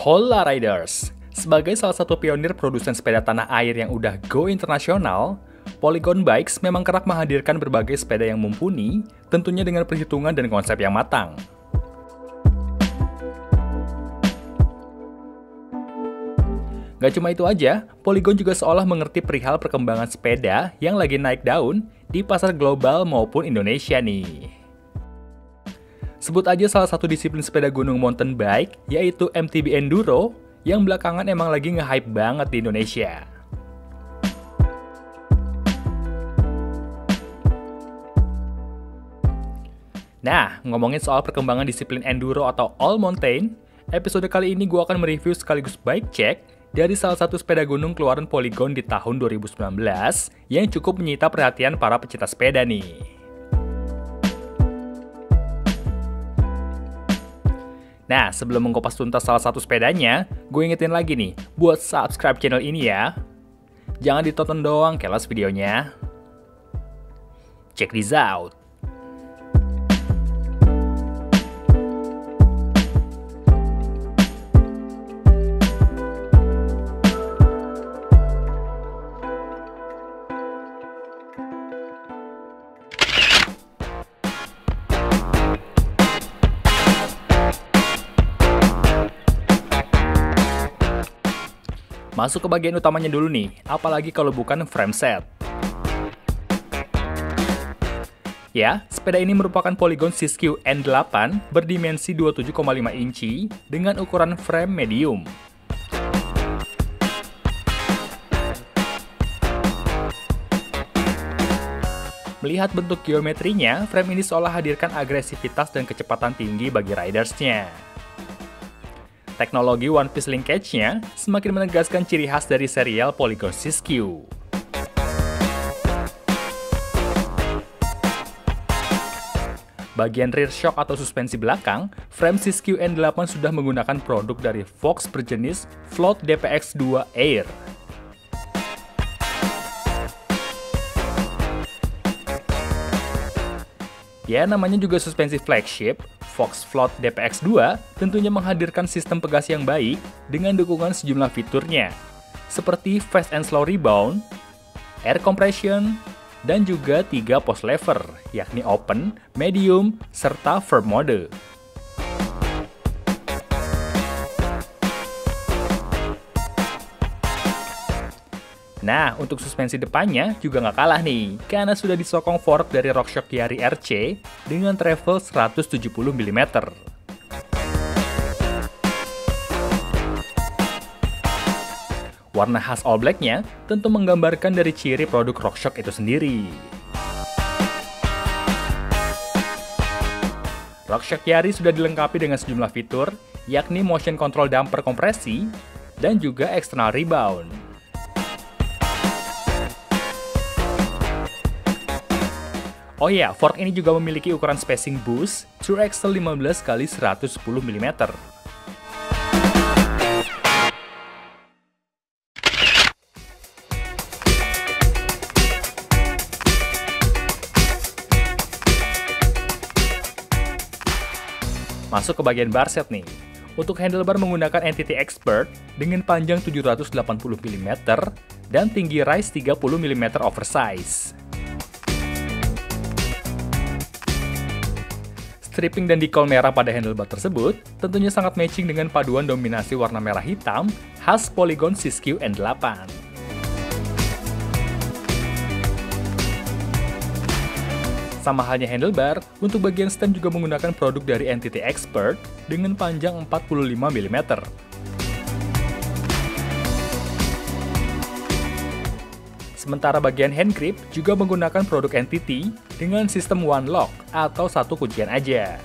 Hola Riders! Sebagai salah satu pionir produsen sepeda tanah air yang udah go internasional, Polygon Bikes memang kerap menghadirkan berbagai sepeda yang mumpuni, tentunya dengan perhitungan dan konsep yang matang. Gak cuma itu aja, Polygon juga seolah mengerti perihal perkembangan sepeda yang lagi naik daun di pasar global maupun Indonesia nih. Sebut aja salah satu disiplin sepeda gunung mountain bike, yaitu MTB Enduro, yang belakangan emang lagi nge-hype banget di Indonesia. Nah, ngomongin soal perkembangan disiplin enduro atau all mountain, episode kali ini gue akan mereview sekaligus bike check dari salah satu sepeda gunung keluaran Polygon di tahun 2019 yang cukup menyita perhatian para pecinta sepeda nih. Nah, sebelum mengkopas tuntas salah satu sepedanya, gue ingetin lagi nih, buat subscribe channel ini ya. Jangan ditonton doang kelas videonya. Check this out. Masuk ke bagian utamanya dulu nih, apalagi kalau bukan frame set. Ya, sepeda ini merupakan Polygon Siskiyou N8 berdimensi 27,5 inci dengan ukuran frame medium. Melihat bentuk geometrinya, frame ini seolah hadirkan agresivitas dan kecepatan tinggi bagi ridersnya. Teknologi One Piece linkage-nya semakin menegaskan ciri khas dari serial Polygon Siskiyou. Bagian rear shock atau suspensi belakang, frame Siskiyou N8 sudah menggunakan produk dari Fox berjenis Float DPX2 Air. Ya, namanya juga suspensi flagship, Fox Float DPX2 tentunya menghadirkan sistem pegas yang baik dengan dukungan sejumlah fiturnya, seperti fast and slow rebound, air compression, dan juga tiga post lever, yakni open, medium, serta firm mode. Nah, untuk suspensi depannya juga nggak kalah nih, karena sudah disokong fork dari RockShox Yari RC dengan travel 170 mm. Warna khas all black-nya tentu menggambarkan dari ciri produk RockShox itu sendiri. RockShox Yari sudah dilengkapi dengan sejumlah fitur, yakni motion control damper kompresi, dan juga external rebound. Oh iya, fork ini juga memiliki ukuran spacing boost True Axle 15 x 110 mm. Masuk ke bagian bar set nih. Untuk handlebar menggunakan Entity Expert dengan panjang 780 mm dan tinggi rise 30 mm oversize. Stripping dan decal merah pada handlebar tersebut tentunya sangat matching dengan paduan dominasi warna merah hitam khas Polygon Siskiyou N8. Sama halnya handlebar, untuk bagian stand juga menggunakan produk dari Entity Expert dengan panjang 45 mm. Sementara bagian hand grip juga menggunakan produk Entity dengan sistem one lock atau satu kuncian aja.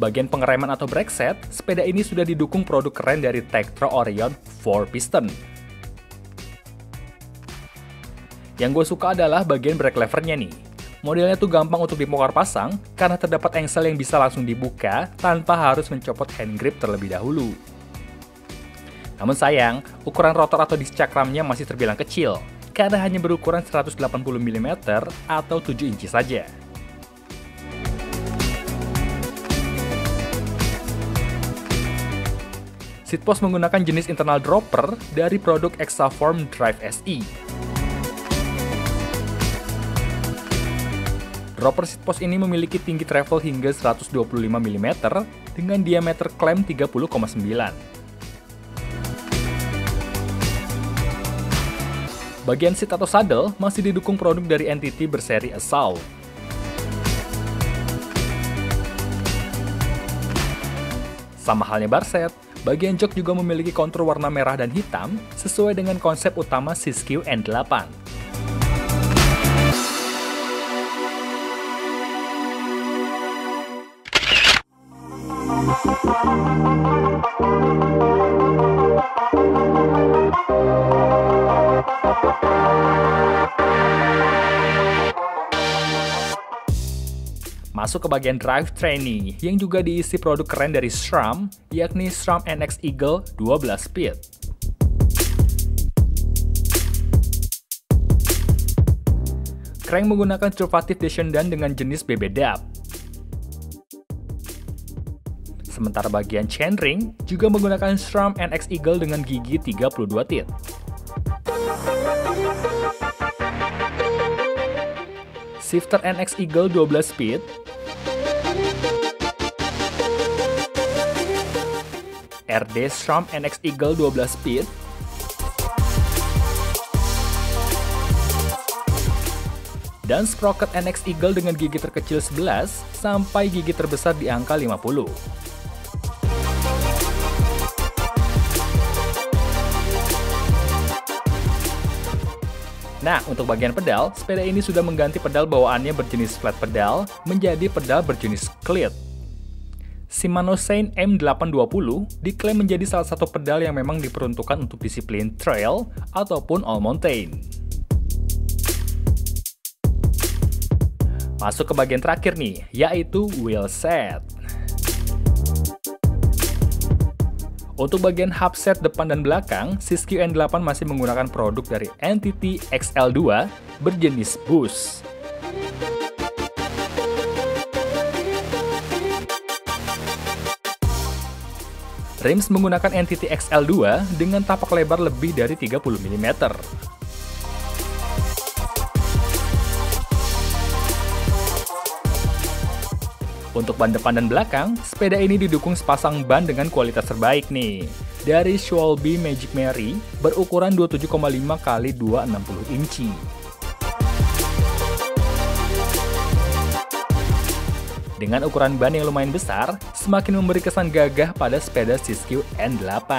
Bagian pengereman atau brake set, sepeda ini sudah didukung produk keren dari Tektro Orion 4 Piston. Yang gue suka adalah bagian brake levernya nih. Modelnya tuh gampang untuk dibongkar pasang karena terdapat engsel yang bisa langsung dibuka tanpa harus mencopot hand grip terlebih dahulu. Namun sayang, ukuran rotor atau disc cakramnya masih terbilang kecil. karena hanya berukuran 180 mm atau 7 inci saja. Seatpost menggunakan jenis internal dropper dari produk Exaform Drive SE. Dropper seatpost ini memiliki tinggi travel hingga 125 mm dengan diameter klem 30,9 Bagian seat atau saddle masih didukung produk dari entity berseri Assault. Sama halnya bar set, bagian jok juga memiliki kontur warna merah dan hitam sesuai dengan konsep utama Siskiyou N8. Masuk ke bagian drivetrain nih, yang juga diisi produk keren dari SRAM, yakni SRAM NX Eagle 12 speed. Crank menggunakan Truvative Descendant dengan jenis BB DAP. Sementara bagian chainring juga menggunakan SRAM NX Eagle dengan gigi 32 tit. Shifter NX Eagle 12 speed RD SRAM NX Eagle 12 speed, dan sprocket NX Eagle dengan gigi terkecil 11 sampai gigi terbesar di angka 50. Nah, untuk bagian pedal, sepeda ini sudah mengganti pedal bawaannya berjenis flat pedal menjadi pedal berjenis cleat. Shimano Sein M820 diklaim menjadi salah satu pedal yang memang diperuntukkan untuk disiplin trail ataupun all mountain. Masuk ke bagian terakhir nih, yaitu wheel set. Untuk bagian hub set depan dan belakang, Siskiyou N8 masih menggunakan produk dari Entity XL2 berjenis Boost. Rims menggunakan Entity XL2 dengan tapak lebar lebih dari 30 mm. Untuk ban depan dan belakang, sepeda ini didukung sepasang ban dengan kualitas terbaik nih. Dari Schwalbe Magic Mary berukuran 27,5 x 260 inci. Dengan ukuran ban yang lumayan besar, semakin memberi kesan gagah pada sepeda Siskiyou N8.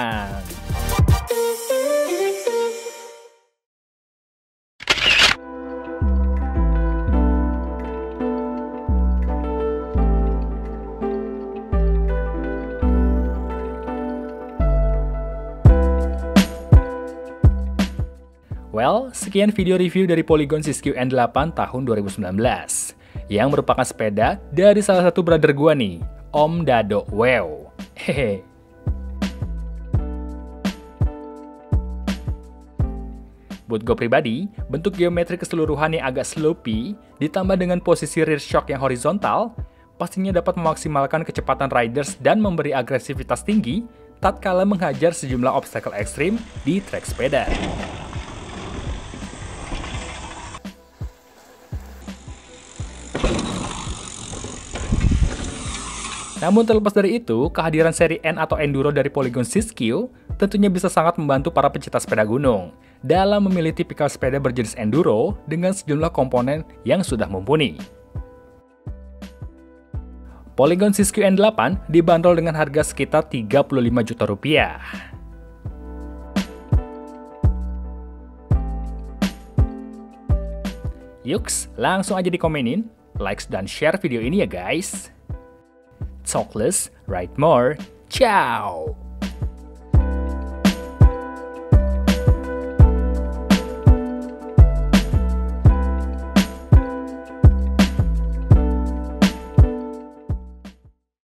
Sekian video review dari Polygon Siskiyou N8 tahun 2019 yang merupakan sepeda dari salah satu brother gua nih, Om Dado Wow. Hehe. Buat gue pribadi, bentuk geometri keseluruhan yang agak slopey, ditambah dengan posisi rear shock yang horizontal, pastinya dapat memaksimalkan kecepatan riders dan memberi agresivitas tinggi tatkala menghajar sejumlah obstacle ekstrim di trek sepeda. Namun terlepas dari itu, kehadiran seri N atau Enduro dari Polygon Siskiyou tentunya bisa sangat membantu para pecinta sepeda gunung dalam memilih tipikal sepeda berjenis Enduro dengan sejumlah komponen yang sudah mumpuni. Polygon Siskiyou N8 dibanderol dengan harga sekitar 35 juta rupiah. Yuks, langsung aja dikomenin, likes dan share video ini ya guys. Talk less, write more. Ciao!